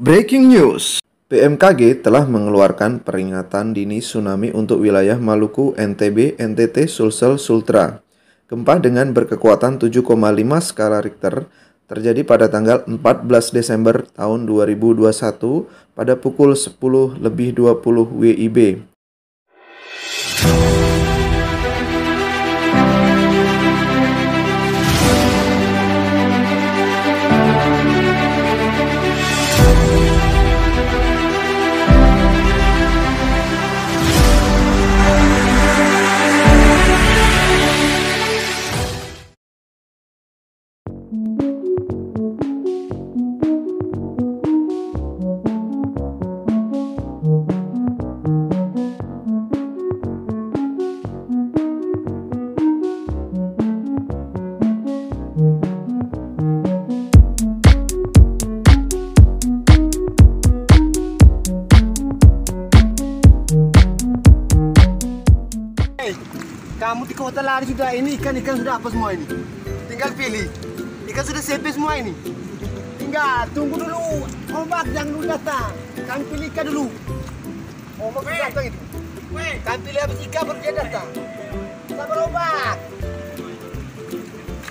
Breaking news. BMKG telah mengeluarkan peringatan dini tsunami untuk wilayah Maluku, NTB, NTT, Sulsel, Sultra. Gempa dengan berkekuatan 7,5 skala Richter terjadi pada tanggal 14 Desember tahun 2021 pada pukul 10 lebih 20 WIB. Kamu di kota lari sudah ini ikan-ikan sudah apa semua ini? Tinggal pilih. Ikan sudah CP semua ini. Tinggal tunggu dulu. Ombak jangan dulu datang. Kami pilih ikan dulu. Ombak sudah datang itu. Kami pilih habis ikan baru dia datang. Sabar ombak.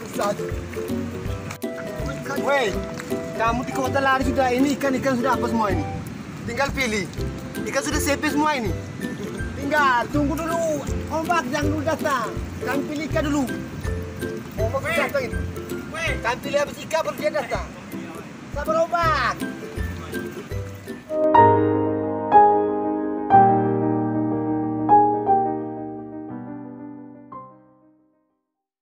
Susah. Woi, kamu di kota lari sudah ini ikan-ikan sudah apa semua ini? Tinggal pilih. Ikan sudah CP semua ini. Tinggal tunggu dulu. Ombak jangan dulu datang. Kami pilih ikan dulu. Ombak datang itu. Kami pilih habis ikan baru dia datang. Sabar ombak.